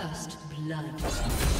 First blood.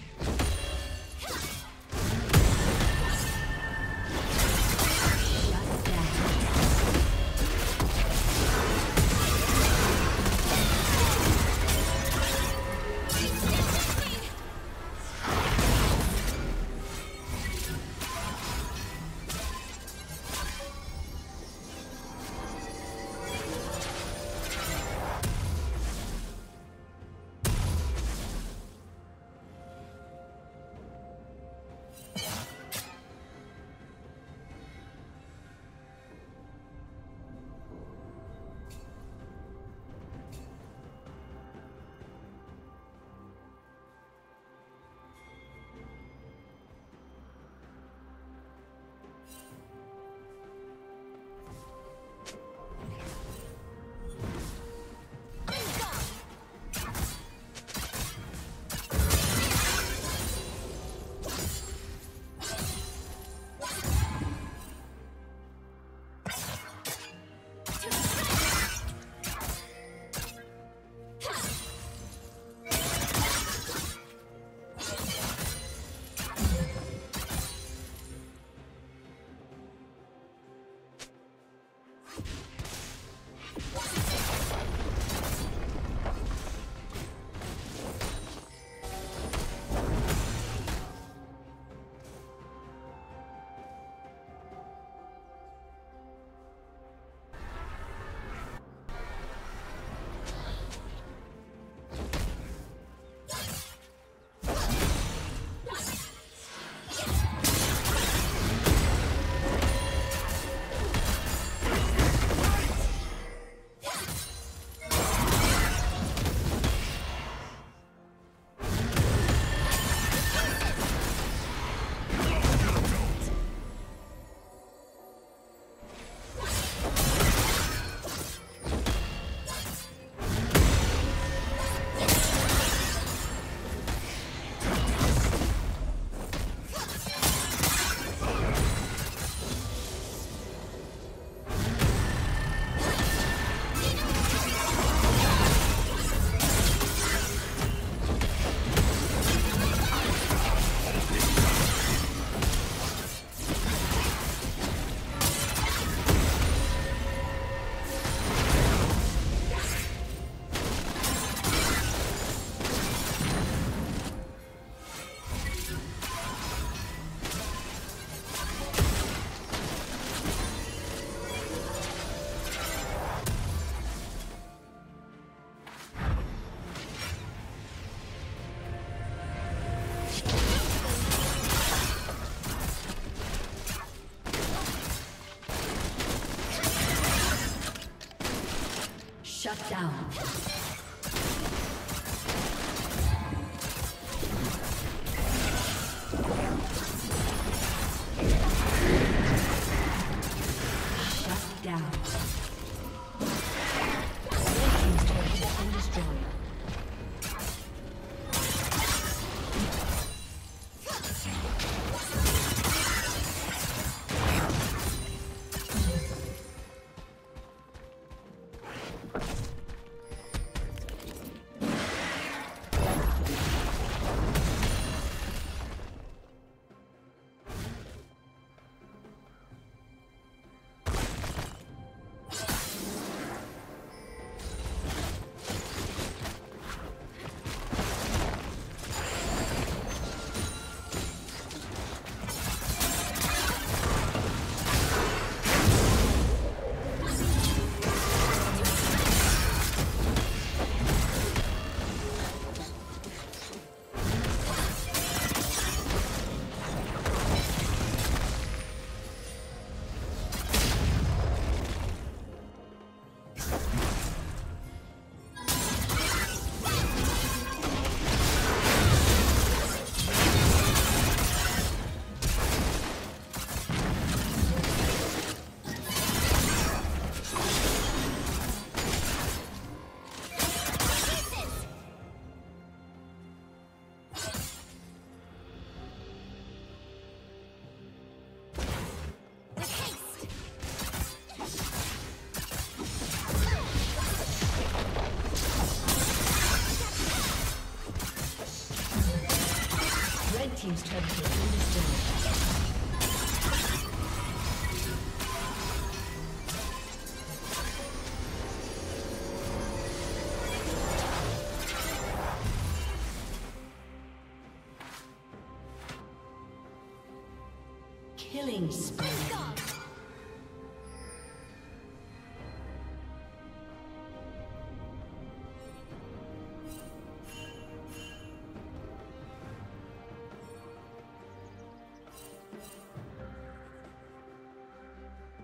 Killing.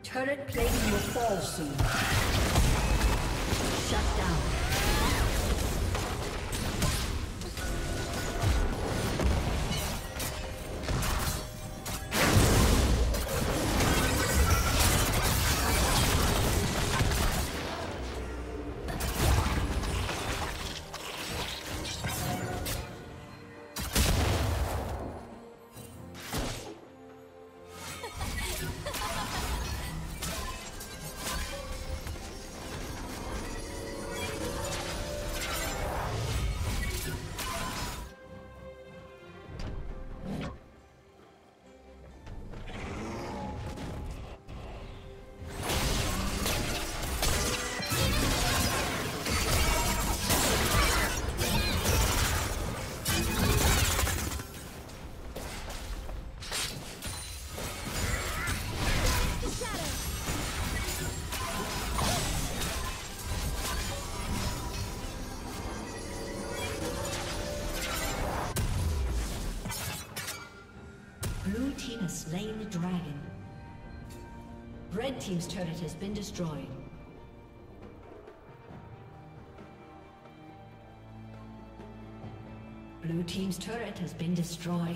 Turret plating will fall soon. Shut down. Slain the dragon. Red Team's turret has been destroyed. Blue Team's turret has been destroyed.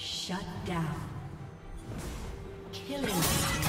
Shut down. Killing.